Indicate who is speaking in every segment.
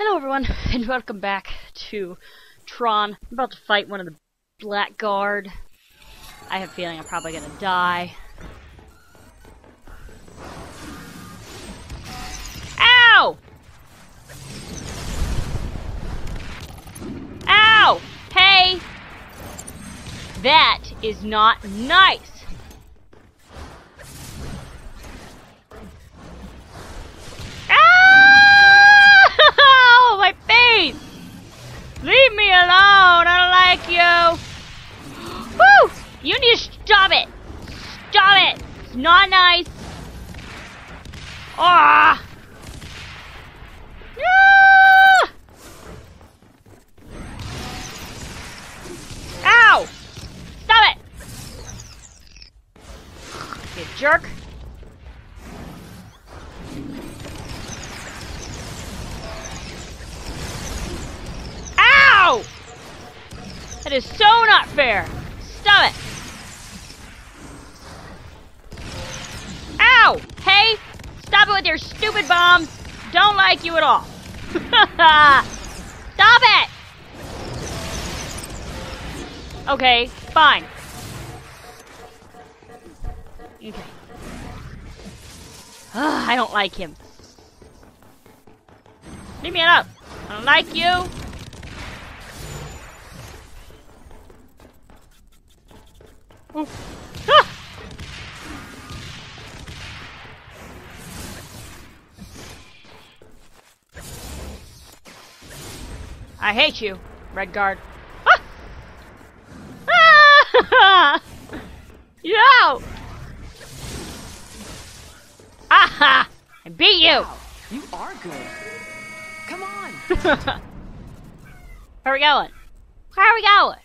Speaker 1: Hello everyone, and welcome back to Tron. I'm about to fight one of the Blackguard. I have a feeling I'm probably gonna die. Ow! Ow! Hey! That is not nice! Face! Leave me alone! I don't like you! Woo! You need to stop it! Stop it! It's not nice! Ah! That is so not fair! Stop it! Ow! Hey! Stop it with your stupid bombs! Don't like you at all! Stop it! Okay, fine. Okay. Ugh, I don't like him. Leave me alone. I don't like you. Ooh. Ah! I hate you, Red Guard. Ah! Ah! Yo! Aha! I beat you!
Speaker 2: You are good. Come on.
Speaker 1: Where are we going? Where are we going?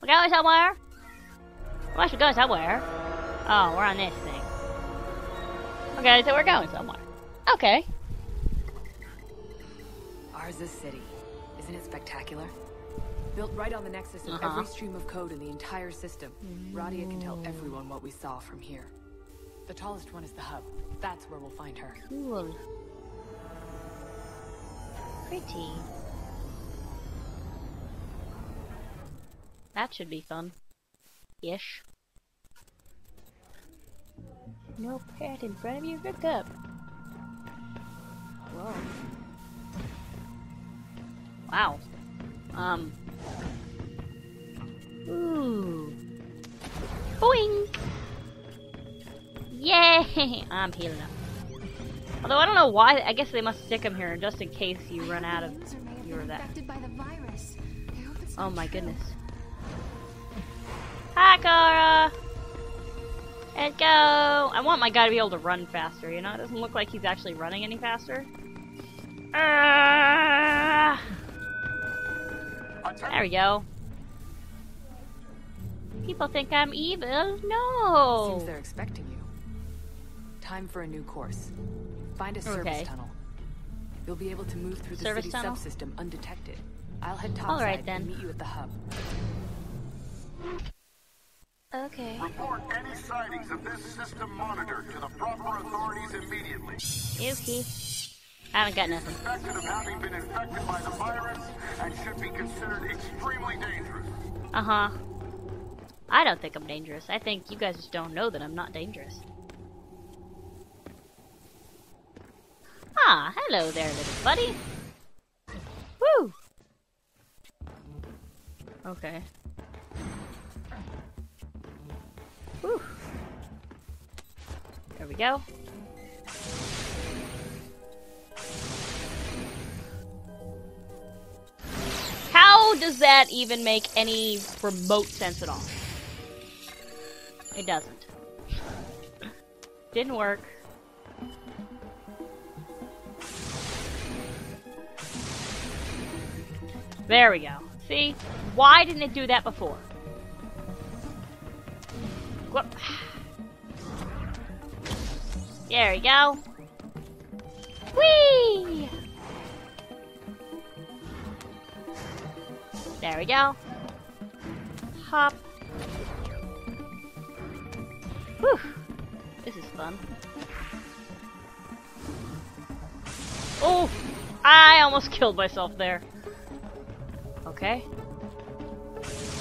Speaker 1: We're going somewhere? We should go somewhere. Oh, we're on this thing. Okay, so we're going somewhere. Okay.
Speaker 2: Arjia City. Isn't it spectacular? Built right on the nexus of
Speaker 1: Uh-huh.
Speaker 2: every stream of code in the entire system. Radia can tell everyone what we saw from here. The tallest one is the hub. That's where we'll find her.
Speaker 1: Cool. Pretty. That should be fun. Ish. No pet in front of you, hook up. Whoa. Wow. Um. Ooh. Boing! Yay! I'm healing up. Although I don't know why, I guess they must stick him here just in case you run out of
Speaker 3: may
Speaker 1: your that.
Speaker 3: infected by the virus. I hope it's
Speaker 1: Oh my goodness. Hi, Quorra! Let's go! I want my guy to be able to run faster, you know? It doesn't look like he's actually running any faster. Ah! there we go. People think I'm evil. No!
Speaker 2: Seems they're expecting you. Time for a new course. Find a service
Speaker 1: Okay.
Speaker 2: tunnel. You'll be able to move through the
Speaker 1: Service
Speaker 2: city
Speaker 1: tunnel?
Speaker 2: subsystem undetected. I'll head
Speaker 1: All right,
Speaker 2: topside
Speaker 1: then.
Speaker 2: and meet you at the hub.
Speaker 1: Okay.
Speaker 4: Report any sightings of this system monitored to the proper authorities immediately.
Speaker 1: Okay. I haven't got nothing.
Speaker 4: Suspected of having been infected by the virus and should be considered extremely dangerous.
Speaker 1: Uh huh. I don't think I'm dangerous. I think you guys just don't know that I'm not dangerous. Ah, hello there, little buddy. Woo! Okay. Go. How does that even make any remote sense at all? It doesn't. Didn't work. There we go. See? Why didn't it do that before? Whoop. There we go. Whee! There we go. Hop. Whew. This is fun. Oh! I almost killed myself there. Okay.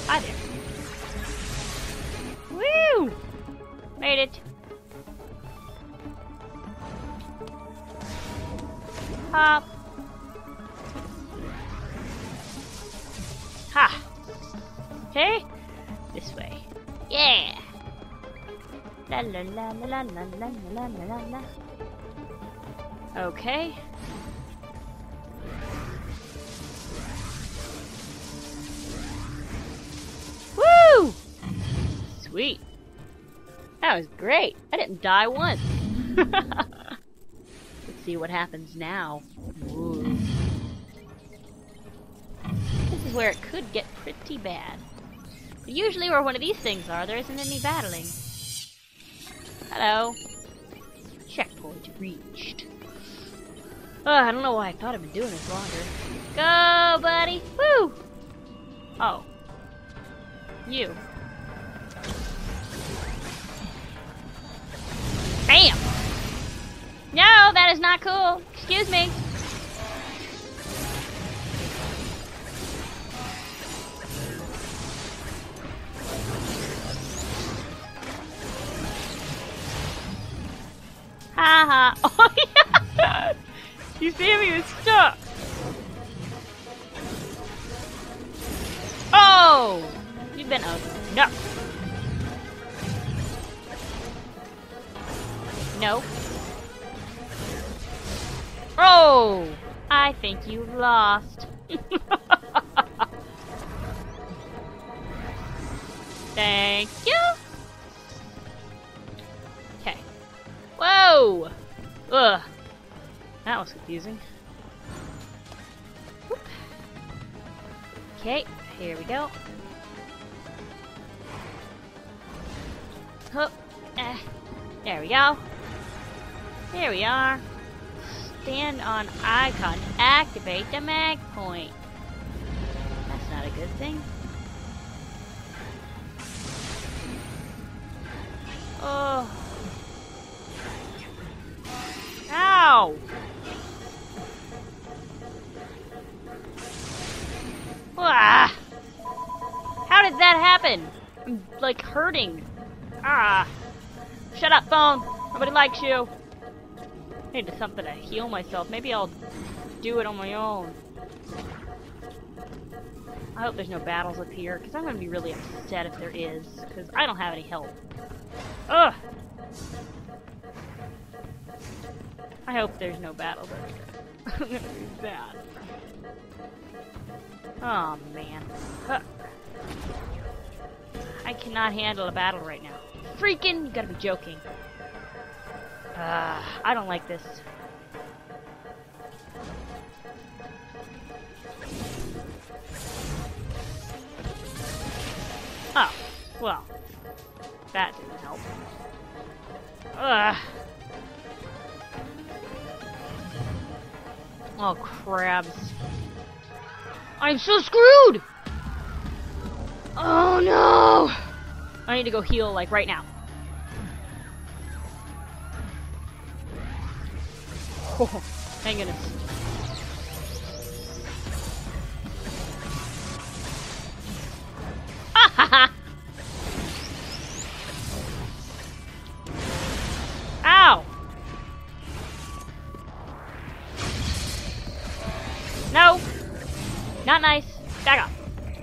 Speaker 1: Hi there. Woo! Made it. Hop. Ha! Okay? This way. Yeah! La la la la la la la la la la la. Okay. Woo! Sweet. That was great. I didn't die once. See what happens now. Ooh. This is where it could get pretty bad. But usually where one of these things are, there isn't any battling. Hello. Checkpoint reached. Uh, I don't know why I thought I'd been doing this longer. Go, buddy! Woo! Oh. You. Not cool. Excuse me. Ha ha. Oh, yeah. You see him? He was stuck. Oh! You've been out. No. No. Oh! I think you lost. Thank you. Okay. Whoa! Ugh. That was confusing. Okay, here we go. Hoop. Eh. There we go. Here we are. Stand on icon. Activate the mag point. That's not a good thing. Oh. Ow! Ah! How did that happen? I'm like hurting. Ah! Shut up, phone. Nobody likes you. Need something to heal myself. Maybe I'll do it on my own. I hope there's no battles up here, because I'm going to be really upset if there is, because I don't have any help. Ugh! I hope there's no battles up here. I'm going to be sad. Oh, man. Huh. I cannot handle a battle right now. Freaking, you gotta be joking. Uh, I don't like this. Oh, well. That didn't help. Ugh. Oh, crabs. I'm so screwed! Oh no! I need to go heal, like, right now. Oh, thank goodness. Ow! No! Not nice. Back up.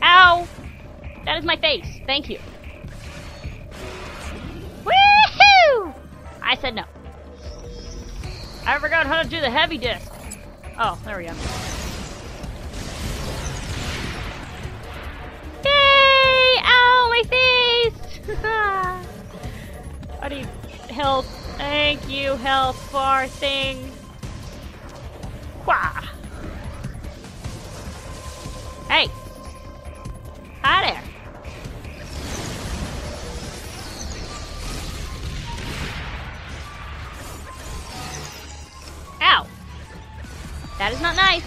Speaker 1: Ow! That is my face. Thank you. Woohoo! I said no. I forgot how to do the heavy disc. Oh, there we go. Yay! Ow, my face! I need help. Thank you, health bar thing. Wah! Ow! That is not nice.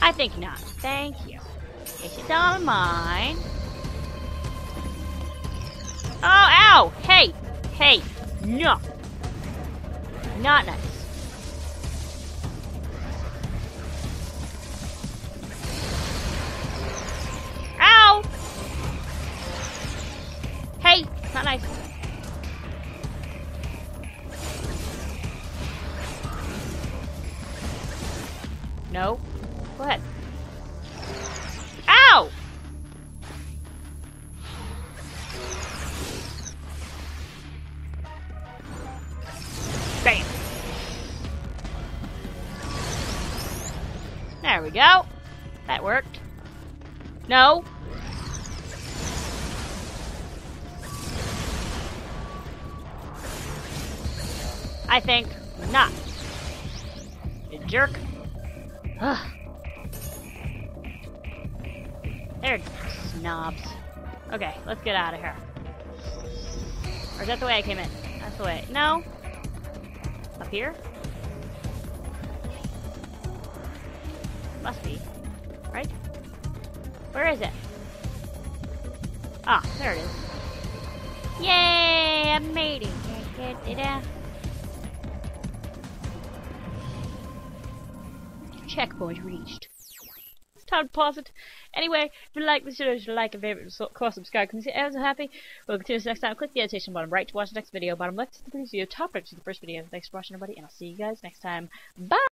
Speaker 1: I think not. Thank you. It's all mine. Oh, ow! Hey! Hey! No! Not nice. There we go. That worked. No. I think not. You jerk. Ugh. They're snobs. Okay, let's get out of here. Or is that the way I came in? That's the way. No. Up here? Must be. Right? Where is it? Ah, there it is. Yay! I made it. Checkpoint reached. Time to pause it. Anyway, if you like this video, you like and favorite, so, of course, subscribe. Can you see as happy? We'll continue this next time. Click the annotation bottom right to watch the next video. Bottom left is the previous video. Top right to the first video. Thanks for watching, everybody, and I'll see you guys next time. Bye!